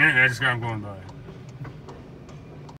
Anyway, I just got going by.